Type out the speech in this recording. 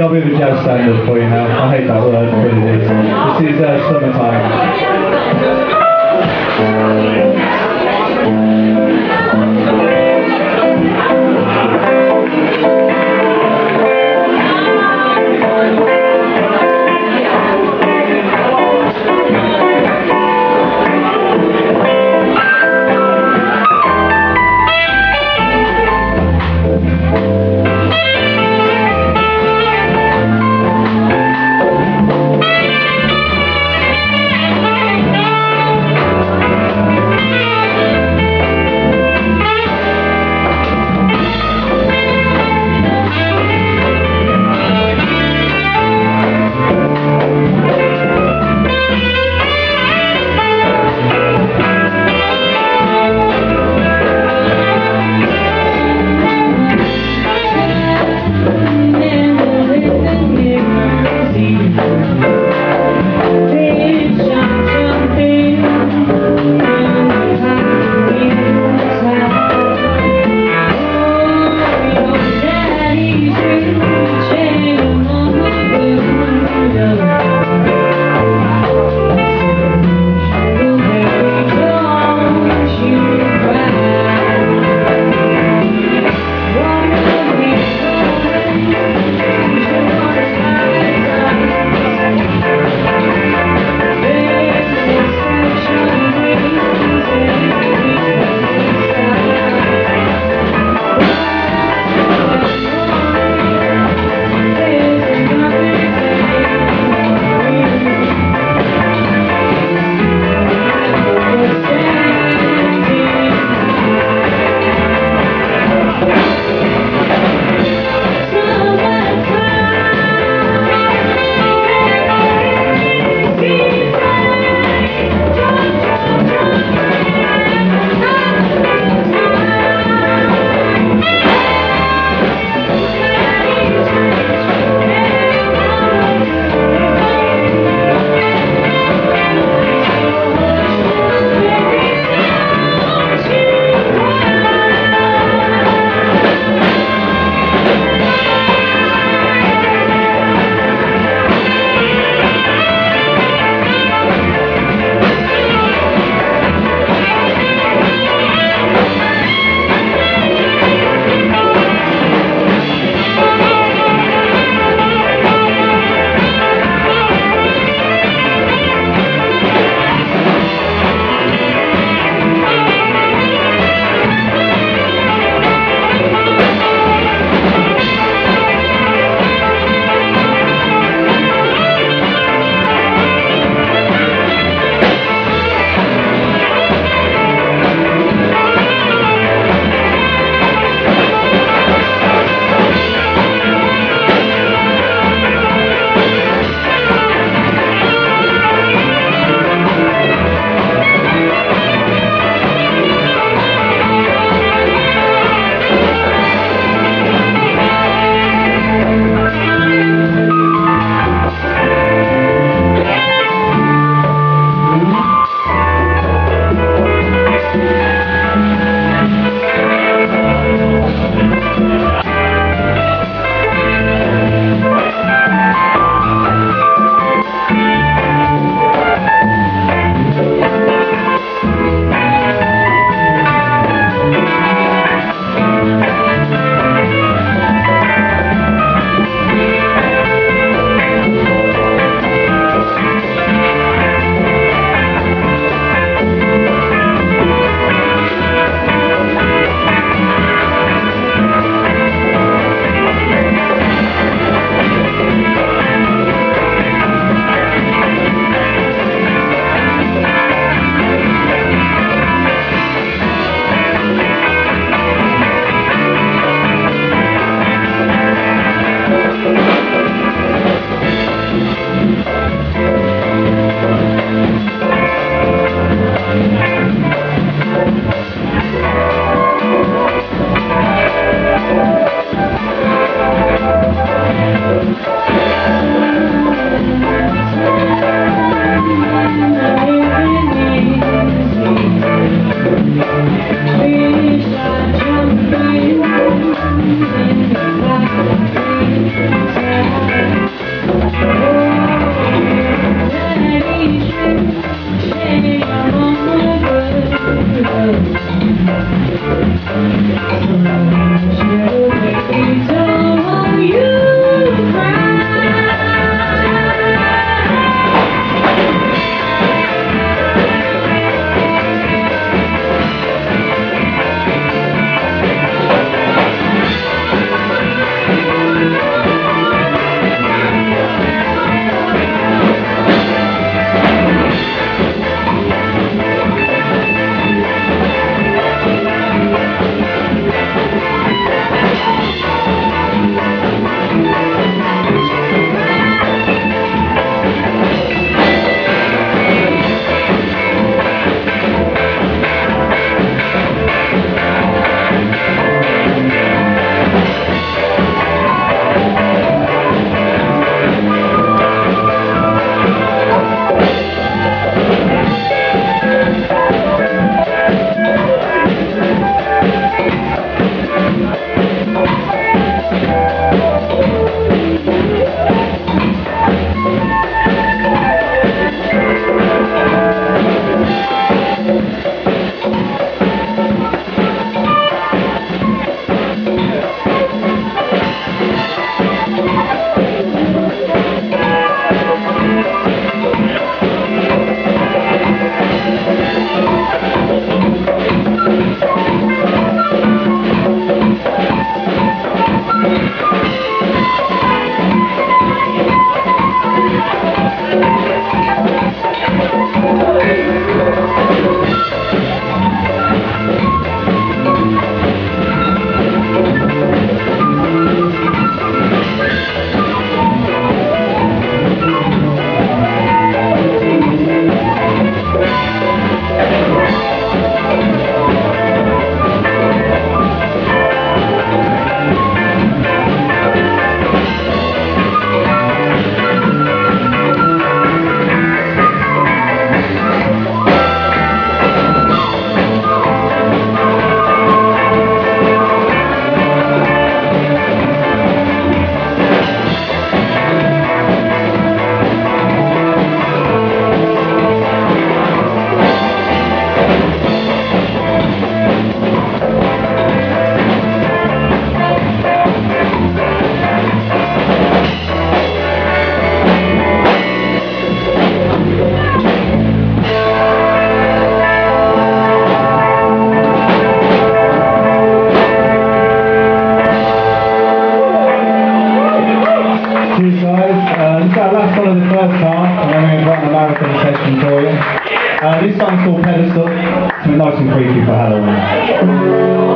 I'll be the jazz standard for you now. I hate that word, but it is. This is uh, summertime. Um, this song's called Pedestal. It's nice and creepy for Halloween.